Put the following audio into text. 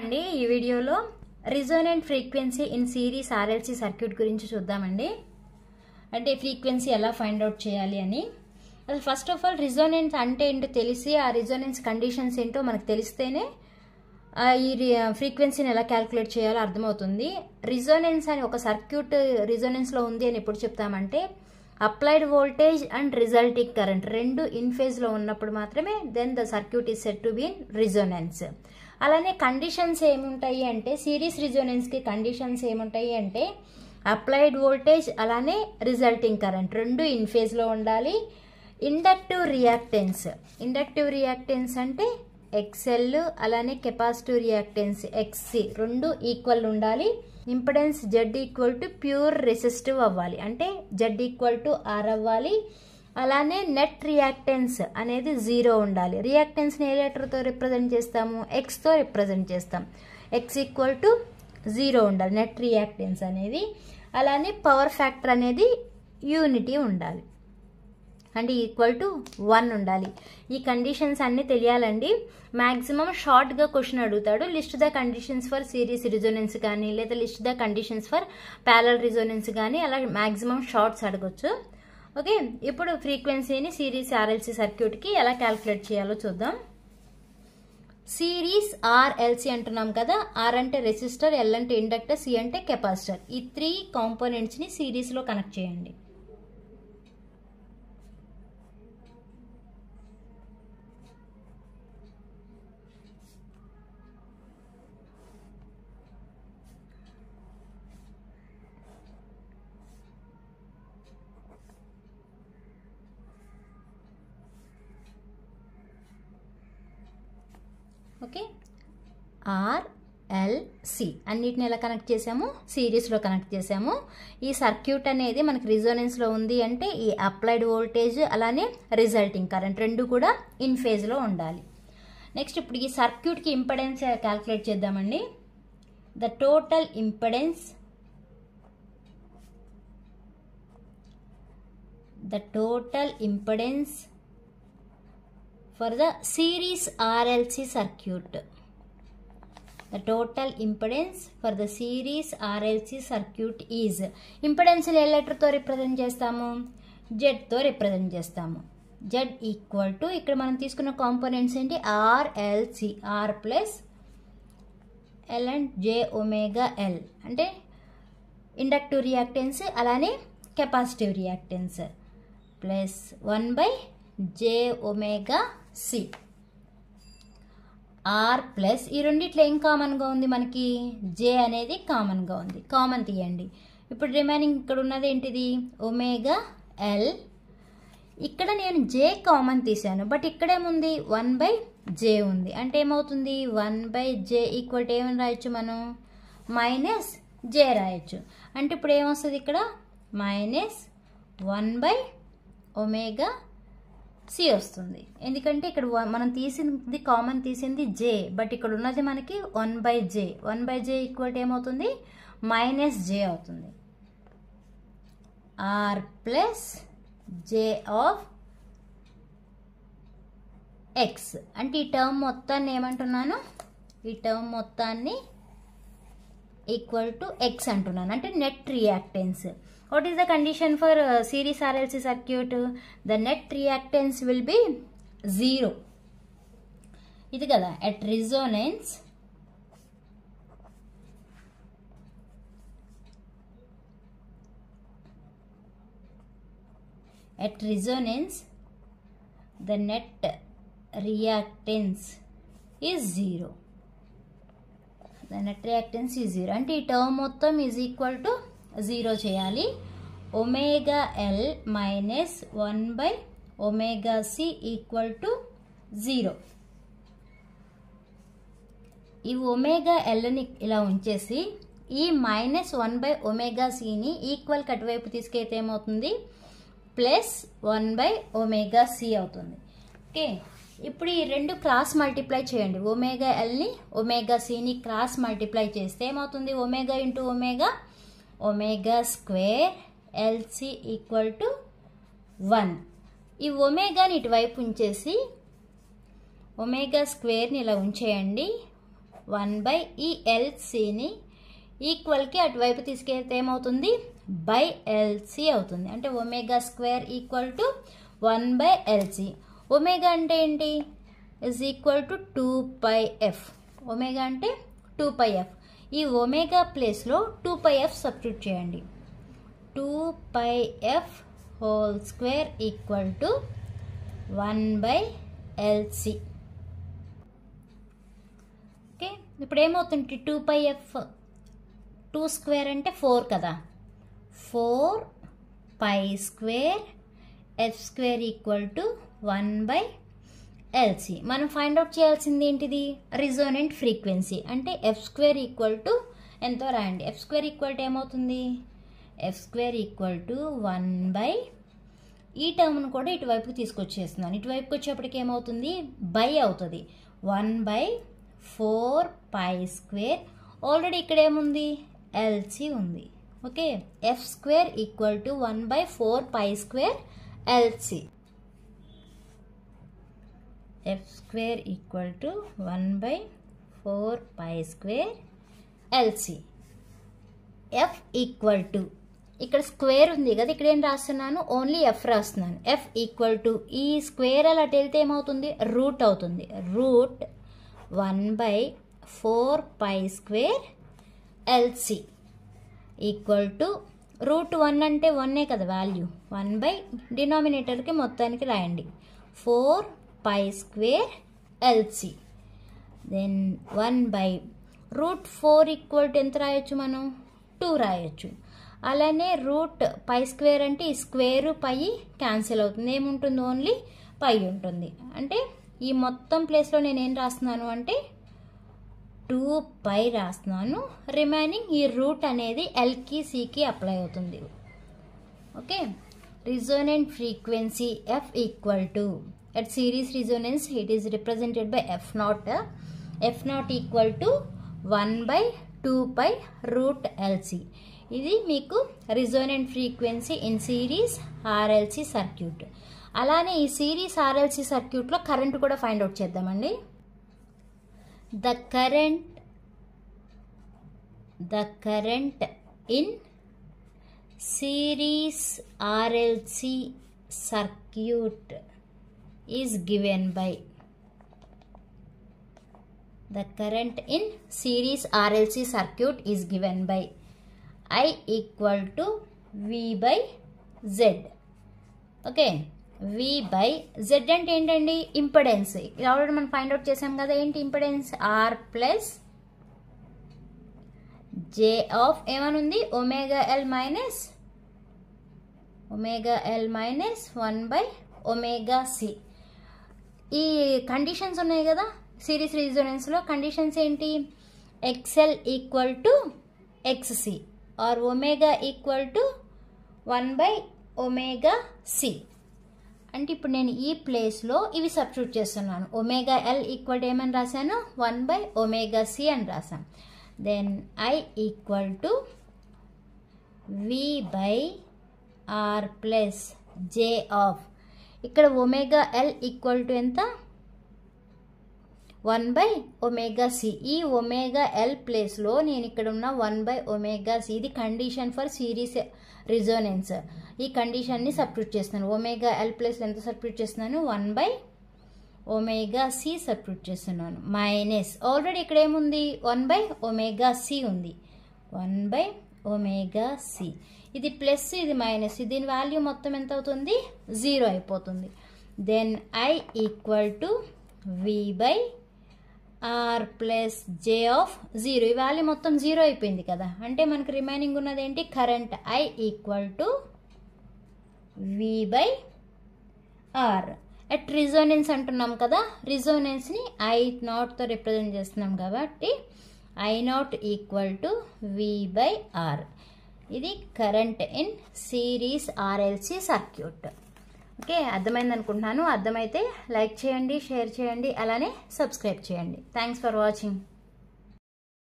అండి ఈ వీడియోలో resonant frequency in series RLC circuit గురించి చూద్దామండి. అంటే ఫ్రీక్వెన్సీ ఎలా ఫైండ్ అవుట్ చేయాలి అని. అసలు ఫస్ట్ ఆఫ్ ఆల్ రిజోనెన్స్ అంటే ఏంటో తెలిసి ఆ రిజోనెన్స్ కండిషన్స్ ఏంటో మనకు తెలిస్తేనే ఈ ఫ్రీక్వెన్సీని ఎలా క్యాలిక్యులేట్ చేయాలో అర్థమవుతుంది. రిజోనెన్స్ అని ఒక సర్క్యూట్ రిజోనెన్స్లో ఉంది అని ఎప్పుడు చెప్తామంటే applied voltage and resulting current రెండు ఇన్ ఫేజ్లో ఉన్నప్పుడు మాత్రమే then the circuit is set to be in resonance అలానే కండిషన్స్ ఏముంటాయి అంటే సిరీస్ రిజోనెన్స్కి కండిషన్స్ ఏముంటాయి అంటే అప్లైడ్ వోల్టేజ్ అలానే రిజల్టింగ్ కరెంట్ రెండు ఇన్ ఫేజ్లో ఉండాలి. ఇండక్టివ్ రియాక్టెన్స్ ఇండక్టివ్ రియాక్టెన్స్ అంటే ఎక్స్ఎల్ అలానే కెపాసిటివ్ రియాక్టెన్స్ ఎక్స్సి రెండు ఈక్వల్ ఉండాలి. Impedance Z equal to pure resistive అవ్వాలి. అంటే జెడ్ ఈక్వల్ టు ఆర్ అవ్వాలి. అలానే నెట్ రియాక్టెన్స్ అనేది జీరో ఉండాలి. రియాక్టెన్స్ని ఏ లెటర్తో రిప్రజెంట్ చేస్తాము? ఎక్స్తో రిప్రజెంట్ చేస్తాం. ఎక్స్ ఈక్వల్ టు జీరో ఉండాలి. నెట్ రియాక్టెన్స్ అనేది. అలానే పవర్ ఫ్యాక్టర్ అనేది యూనిటీ ఉండాలి. అంటే ఈక్వల్ టు వన్ ఉండాలి. ఈ కండిషన్స్ అన్నీ తెలియాలండి. మ్యాక్సిమం షార్ట్గా క్వశ్చన్ అడుగుతాడు. List the conditions for series resonance కానీ లేదా list the conditions for parallel resonance కానీ అలా మ్యాక్సిమం షార్ట్స్ అడగచ్చు. ఓకే ఇప్పుడు ఫ్రీక్వెన్సీని సిరీస్ ఆర్ఎల్సి సర్క్యూట్కి ఎలా క్యాలిక్యులేట్ చేయాలో చూద్దాం. సిరీస్ ఆర్ఎల్సి అంటున్నాం కదా ఆర్ అంటే రెసిస్టర్ ఎల్ అంటే ఇండక్టర్ సి అంటే కెపాసిటర్. ఈ త్రీ కాంపోనెంట్స్ని సిరీస్లో కనెక్ట్ చేయండి. ఓకే? ఆర్ ఎల్సి అన్నిటిని ఎలా కనెక్ట్ చేసాము సిరీస్లో కనెక్ట్ చేసాము ఈ సర్క్యూట్ అనేది మనకి రిజోనెన్స్లో ఉంది అంటే ఈ అప్లైడ్ వోల్టేజ్ అలానే రిజల్టింగ్ కరెంట్ రెండు కూడా ఇన్ ఫేజ్లో ఉండాలి. నెక్స్ట్ ఇప్పుడు ఈ సర్క్యూట్కి ఇంపెడెన్స్ క్యాల్కులేట్ చేద్దామండి. The total impedance the total impedance for the series RLC circuit. The total impedance for the series RLC circuit is impedance ఏ లెటర్తో రిప్రజెంట్ చేస్తాము? జెడ్తో రిప్రజెంట్ చేస్తాము. జెడ్ ఈక్వల్ టు ఇక్కడ మనం తీసుకున్న కాంపోనెంట్స్ ఏంటి? RLC R plus L and J omega L అంటే ఇండక్టివ్ రియాక్టెన్స్ అలానే capacitive reactance plus one by J omega C. R plus ఈ రెండిట్లో ఏం కామన్గా ఉంది మనకి? జే అనేది కామన్గా ఉంది. కామన్ తీయండి. ఇప్పుడు రిమైనింగ్ ఇక్కడ ఉన్నది ఏంటిది? Omega L. ఇక్కడ నేను జే కామన్ తీశాను బట్ ఇక్కడేముంది? వన్ బై జే ఉంది. అంటే ఏమవుతుంది? One by J equal to ఏమని రాయొచ్చు మనం? మైనస్ జే రాయొచ్చు. అంటే ఇప్పుడు ఏమొస్తుంది ఇక్కడ? Minus one by omega C వస్తుంది. ఎందుకంటే ఇక్కడ మనం తీసింది కామన్ తీసింది జే బట్ ఇక్కడ ఉన్నది మనకి one by J one by J equal ఏమవుతుంది? మైనస్ జే అవుతుంది. R plus J of X అంటే ఈ టర్మ్ మొత్తాన్ని ఏమంటున్నాను? ఈ టర్మ్ మొత్తాన్ని ఈక్వల్ టు ఎక్స్ అంటున్నాను. అంటే net reactance what is the condition for uh, series RLC circuit the net reactance will be zero ఇది కదా at resonance at resonance the net reactance is zero the net reactance is zero అంటే ఈ term మొత్తం is equal to zero చేయాలి. Omega L minus one by omega C equal to zero. ఈ omega ఎల్ని ఇలా ఉంచేసి ఈ మైనస్ వన్ బై ఒమేగా సిని ఈక్వల్ కటువైపు తీసుకెళ్తే ఏమవుతుంది? Plus one by omega C అవుతుంది. ఓకే. ఇప్పుడు ఈ రెండు క్రాస్ మల్టిప్లై చేయండి. ఒమేగా ఎల్ని ఒమేగా సిని క్రాస్ మల్టిప్లై చేస్తే ఏమవుతుంది? Omega into omega omega square LC equal to one ఈ ఒమేగాని ఇటువైపు ఉంచేసి ఒమేగా స్క్వేర్ని ఇలా ఉంచేయండి. వన్ బై ఈ ఎల్సిని ఈక్వల్కి అటువైపు తీసుకెళ్తే ఏమవుతుంది? బై ఎల్సి అవుతుంది. అంటే omega square equal to one by LC omega అంటే ఏంటి? Is equal to two pi F omega అంటే టూ పై ఎఫ్ ఈ ఒమేగా ప్లేస్లో టూ పై ఎఫ్ సబ్స్టిట్యూట్ చేయండి. Two pi F whole square equal to one by LC okay? ఇప్పుడు ఏమవుతుంది two pi F two square అంటే four కదా. Four pi square F square equal to one by LC మనం find out చేయాల్సింది ఏంటిది? Resonant frequency. అంటే F square equal to ఎంతో రాయండి. ఎఫ్ స్క్వేర్ ఈక్వల్ టు ఏమవుతుంది? F square equal to one by ఈ టర్మ్ను కూడా ఇటువైపుకి తీసుకొచ్చేస్తున్నాను. ఇటువైపుకి వచ్చేప్పటికి ఏమవుతుంది? బై అవుతుంది. One by four pi square already ఇక్కడ ఏముంది? ఎల్సి ఉంది. Okay F square equal to one by four pi square LC F square equal to one by four pi square LC F equal to ఇక్కడ square ఉంది కదా ఇక్కడ ఏం రాస్తున్నాను? Only F రాస్తున్నాను. ఎఫ్ ఈక్వల్ టు ఈ square అలా వెళ్తే ఏమవుతుంది? రూట్ అవుతుంది. Root one by four pi square LC equal to root one అంటే వన్నే కదా వాల్యూ వన్ బై డినామినేటర్కి మొత్తానికి రాయండి. Four pi square LC then one by root four equal to ఎంత రాయొచ్చు మనం? టూ రాయొచ్చు. అలానే రూట్ పై స్క్వేర్ అంటే ఈ స్క్వేర్ పై క్యాన్సిల్ అవుతుంది. ఏముంటుంది? ఓన్లీ పై ఉంటుంది. అంటే ఈ మొత్తం ప్లేస్లో నేను ఏం రాస్తున్నాను అంటే టూ పై రాస్తున్నాను. రిమైనింగ్ ఈ రూట్ అనేది ఎల్కి సికి అప్లై అవుతుంది. Okay resonant frequency F equal to at series resonance it is represented by F naught. F naught equal to one by two pi root LC ఇది మీకు resonant frequency in series RLC circuit అలానే ఈ series RLC సర్క్యూట్లో current కూడా find out చేద్దామండి. The current the current in series RLC circuit is given by the current in series RLC circuit is given by I equal to V by Z. Okay V by Z అంటే ఏంటండి? Impedance ఇది already మనం find out చేసాం కదా ఏంటి impedance R plus J of ఏమనుంది? Omega L minus omega L minus one by omega C ఈ conditions ఉన్నాయి కదా? సిరీస్ రీజనెన్స్లో కండిషన్స్ ఏంటి? XL equal to XC or omega equal to one by omega C అంటే ఇప్పుడు నేను ఈ ప్లేస్లో ఇవి సబ్స్టిట్యూట్ చేస్తున్నాను. ఒమేగా ఎల్ ఈక్వల్ ఏమని రాశాను? వన్ బై ఒమేగా సి అని రాశాను. Then I equal to V by R plus j of ఇక్కడ ఒమేగా ఎల్ ఈక్వల్ టు ఎంత? One by omega C. ఈ ఒమేగా ఎల్ ప్లేస్లో నేను ఇక్కడ ఉన్న వన్ బై ఒమేగా సి. ఇది కండిషన్ ఫర్ సిరీస్ రిజోనెన్స్ ఈ కండిషన్ని సబ్స్టిట్యూట్ చేస్తున్నాను. ఒమేగా ఎల్ ప్లేస్లో ఎంత సబ్స్టిట్యూట్ చేస్తున్నాను? One by omega C substitute చేస్తున్నాను. మైనస్ ఆల్రెడీ ఇక్కడ ఏముంది? వన్ బై ఒమేగా సి ఉంది. One by omega C. ఇది ప్లస్ ఇది మైనస్. దీని వాల్యూ మొత్తం ఎంత అవుతుంది? జీరో అయిపోతుంది. Then I equal to V by R plus J of zero ఈ వాల్యూ మొత్తం జీరో అయిపోయింది కదా. అంటే మనకు రిమైనింగ్ ఉన్నది ఏంటి? Current I equal to V by R at resonance అంటున్నాం కదా. రిజోనెన్స్ని ఐ నాట్తో రిప్రజెంట్ చేస్తున్నాం కాబట్టి I naught equal to V by R ఇది current in series RLC circuit. Okay అర్థమైంది అనుకుంటున్నాను. అర్థమైతే లైక్ చేయండి షేర్ చేయండి అలానే సబ్స్క్రైబ్ చేయండి. Thanks for watching